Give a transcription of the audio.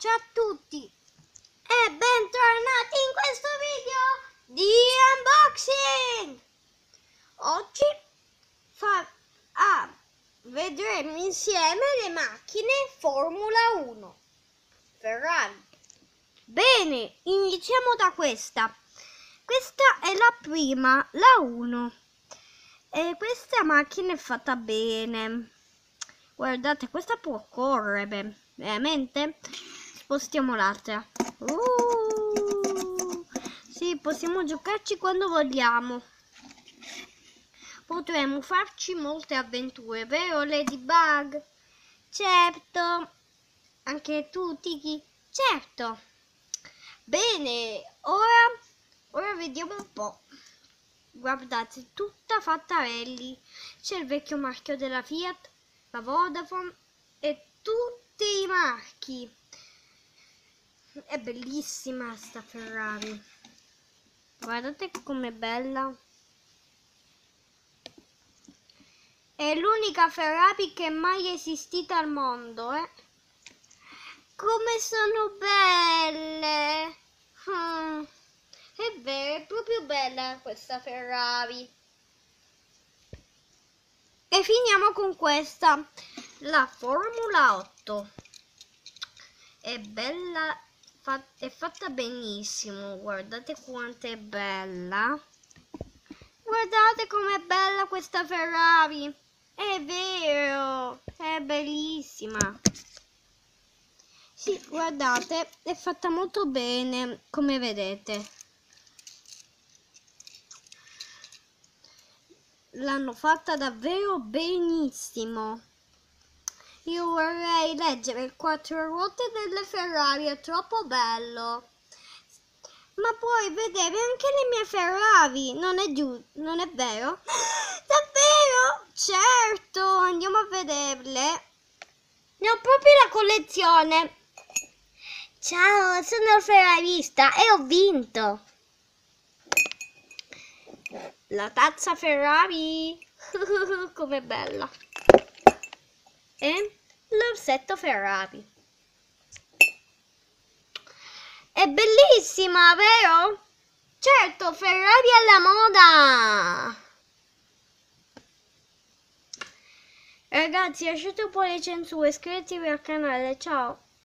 Ciao a tutti e bentornati in questo video di unboxing! Oggi fa... ah, vedremo insieme le macchine Formula 1 Ferrari. Bene, iniziamo da questa. Questa è la prima, la 1. E questa macchina è fatta bene. Guardate, questa può correre, veramente. Spostiamo l'altra. Uh, sì, possiamo giocarci quando vogliamo. Potremmo farci molte avventure, vero Ladybug? Certo. Anche tu, Tiki? Certo. Bene, ora, ora vediamo un po'. Guardate, tutta fatta rally. C'è il vecchio marchio della Fiat, la Vodafone e tutti i marchi. È bellissima sta Ferrari. Guardate com'è bella. È l'unica Ferrari che è mai esistita al mondo, eh. Come sono belle! Hmm. È vero, è proprio bella questa Ferrari. E finiamo con questa, la Formula 8. È bella è fatta benissimo guardate quanto è bella. Guardate com'è bella questa Ferrari. È vero è bellissima. Sì guardate è fatta molto bene come vedete. L'hanno fatta davvero benissimo io vorrei leggere il quattro ruote delle Ferrari, è troppo bello. Ma puoi vedere anche le mie Ferrari, non è giù, non è vero? Davvero? Certo, andiamo a vederle. Ne ho proprio la collezione. Ciao, sono il ferrarista e ho vinto. La tazza Ferrari. Com'è bella. E? L'orsetto Ferrari. È bellissima, vero? Certo, Ferrari alla moda! Ragazzi, lasciate un po' le censure, iscrivetevi al canale, ciao!